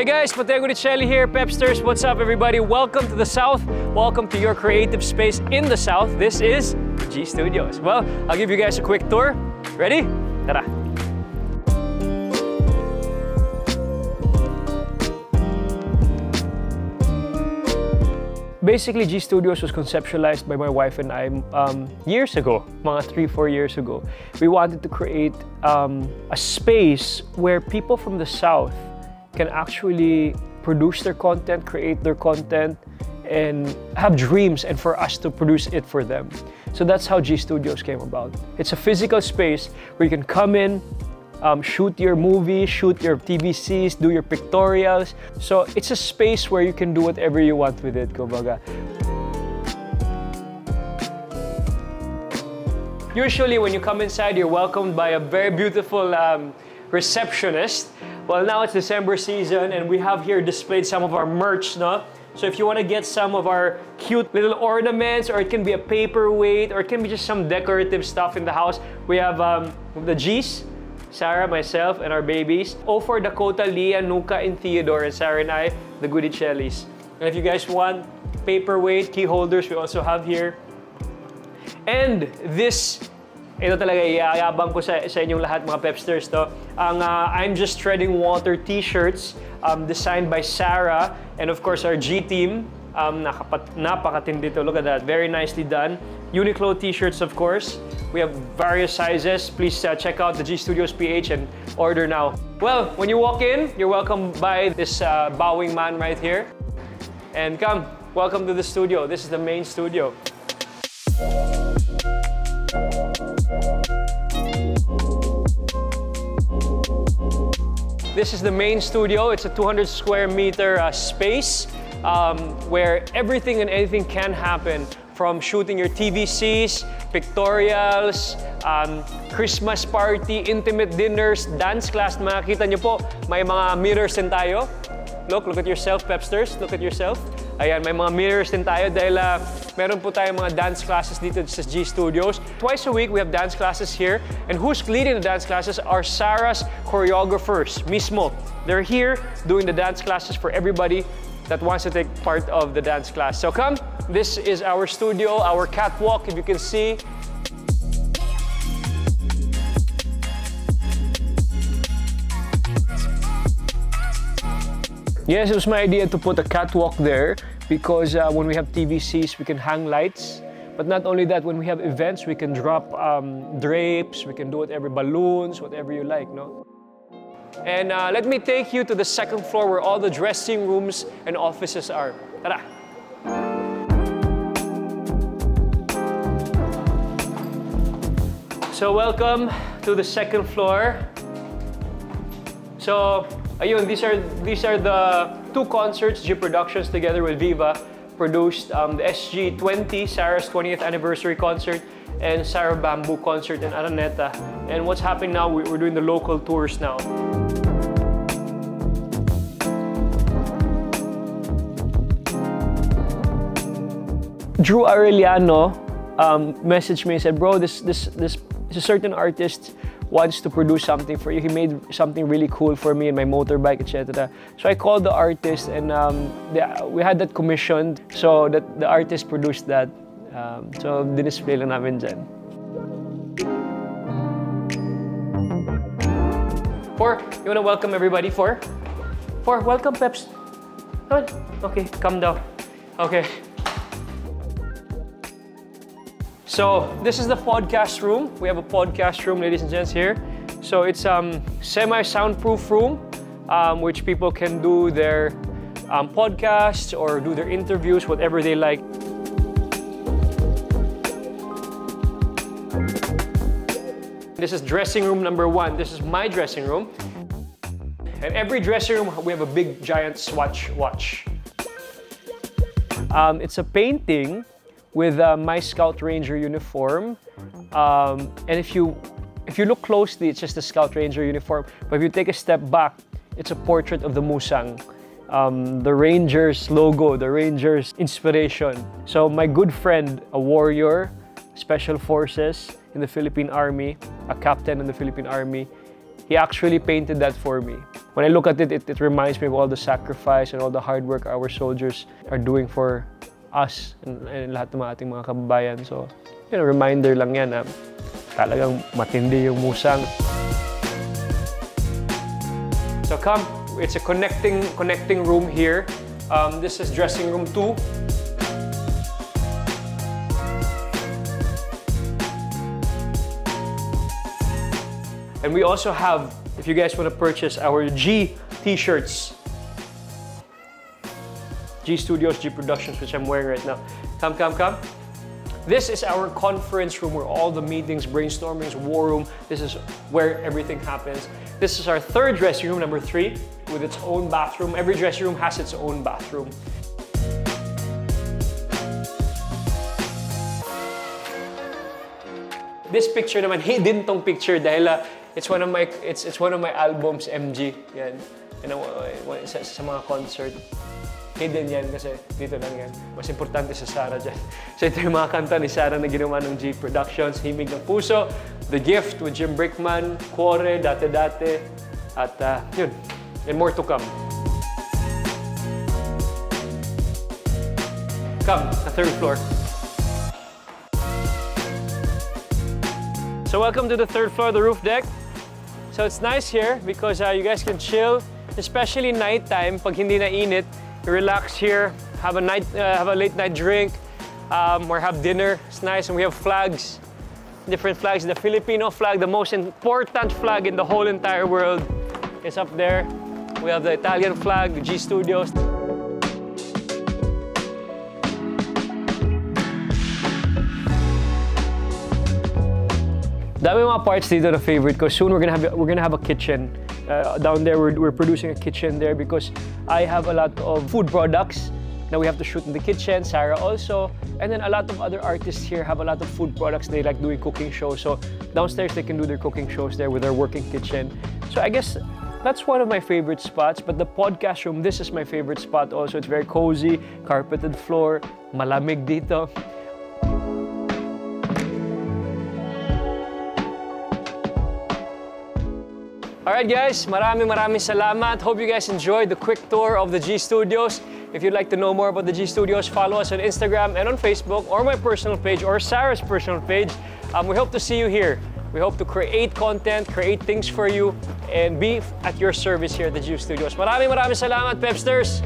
Hey guys, Matteo Guidicelli here, Pepsters. What's up everybody? Welcome to the South. Welcome to your creative space in the South. This is G Studios. Well, I'll give you guys a quick tour. Ready? Tara! Basically, G Studios was conceptualized by my wife and I um, years ago, mga three, four years ago. We wanted to create um, a space where people from the South can actually produce their content, create their content, and have dreams and for us to produce it for them. So that's how G Studios came about. It's a physical space where you can come in, um, shoot your movies, shoot your TVCs, do your pictorials. So it's a space where you can do whatever you want with it, kumbaga. Usually when you come inside, you're welcomed by a very beautiful um, receptionist. Well, now it's December season and we have here displayed some of our merch, no? So if you want to get some of our cute little ornaments, or it can be a paperweight, or it can be just some decorative stuff in the house, we have um, the G's, Sarah, myself, and our babies. O for Dakota, Leah, Nuka, and Theodore, and Sarah and I, the Guidicellis. And if you guys want paperweight, key holders, we also have here. And this ito talaga iayabang ko sa, sa inyong lahat mga Pepsters to. Ang uh, I'm Just Treading Water t-shirts um, designed by Sarah and of course our G team. Um, nakapat, napakatindi to. Look at that. Very nicely done. Uniqlo t-shirts of course. We have various sizes. Please uh, check out the G Studios PH and order now. Well, when you walk in, you're welcomed by this uh, bowing man right here. And come, welcome to the studio. This is the main studio. This is the main studio. It's a 200 square meter uh, space um, where everything and anything can happen from shooting your TVCs, pictorials, um, Christmas party, intimate dinners, dance class. Makikita nyo po, may mga mirrors din tayo. Look, look at yourself, Pepsters. Look at yourself. Ayan, may mga mirrors din tayo dahil uh, meron po tayong mga dance classes dito sa G Studios. Twice a week, we have dance classes here. And who's leading the dance classes are Sarah's choreographers, mismo. They're here doing the dance classes for everybody that wants to take part of the dance class. So come, this is our studio, our catwalk, if you can see. Yes, it was my idea to put a catwalk there because uh, when we have TVCs, we can hang lights. But not only that, when we have events, we can drop um, drapes, we can do whatever, balloons, whatever you like, no? And uh, let me take you to the second floor where all the dressing rooms and offices are. Tara! So welcome to the second floor. So Ayun, these are these are the two concerts G Productions together with Viva produced um, the SG20, Sarah's 20th anniversary concert, and Sarah Bamboo concert in Araneta. And what's happening now, we're doing the local tours now. Drew Aureliano um, messaged me and said, bro, this, this, this, this a certain artist wants to produce something for you. He made something really cool for me and my motorbike, etc. So I called the artist and um, we had that commissioned. So that the artist produced that. Um, so dinisplay lang namin dyan. Four, you wanna welcome everybody? Four? Four, welcome Peps. Okay, come down. Okay. So this is the podcast room. We have a podcast room, ladies and gents, here. So it's um semi-soundproof room, um, which people can do their um, podcasts or do their interviews, whatever they like. This is dressing room number one. This is my dressing room. And every dressing room, we have a big giant swatch watch. Um, it's a painting with my Scout Ranger uniform. Um, and if you if you look closely, it's just the Scout Ranger uniform. But if you take a step back, it's a portrait of the Musang. Um, the Rangers logo, the Rangers inspiration. So my good friend, a warrior, special forces in the Philippine Army, a captain in the Philippine Army, he actually painted that for me. when I look at it, it, it reminds me of all the sacrifice and all the hard work our soldiers are doing for us and, and lahat ng mga ating mga kababayan. So, you know, reminder lang yan na talagang matindi yung musang. So come, it's a connecting connecting room here. Um, this is dressing room two. And we also have, if you guys want to purchase our G t-shirts, G Studios, G Productions, which I'm wearing right now. Come, come, come. This is our conference room where all the meetings, brainstormings, war room, this is where everything happens. This is our third dressing room, number three, with its own bathroom. Every dressing room has its own bathroom. This picture naman, hidden tong picture dahil uh, it's one of my it's it's one of my albums MG. Yan. Ang, uh, sa, sa mga concert. Hidden yan kasi dito lang yan. Mas importante sa Sarah dyan. So ito yung mga kanta ni Sarah na ginawa ng G Productions, Himig ng Puso, The Gift with Jim Brickman, Cuore, Date-Date, at uh, yun, and more to come. Come, the third floor. So welcome to the third floor, the roof deck. So it's nice here because uh, you guys can chill, especially nighttime pag hindi na init. Relax here, have a night, uh, have a late night drink, um, or have dinner. It's nice, and we have flags, different flags. The Filipino flag, the most important flag in the whole entire world, is up there. We have the Italian flag, G Studios. Dami mga parts dito na favorite ko. Soon we're gonna have we're gonna have a kitchen uh, down there. We're, we're producing a kitchen there because I have a lot of food products that we have to shoot in the kitchen. Sarah also, and then a lot of other artists here have a lot of food products. They like doing cooking shows. So downstairs they can do their cooking shows there with their working kitchen. So I guess that's one of my favorite spots. But the podcast room, this is my favorite spot also. It's very cozy, carpeted floor, malamig dito. Alright guys, maraming maraming salamat. Hope you guys enjoyed the quick tour of the G Studios. If you'd like to know more about the G Studios, follow us on Instagram and on Facebook or my personal page or Sarah's personal page. Um, we hope to see you here. We hope to create content, create things for you, and be at your service here at the G Studios. Maraming maraming salamat, Pepsters!